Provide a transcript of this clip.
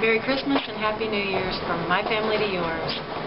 Merry Christmas and Happy New Year's from my family to yours.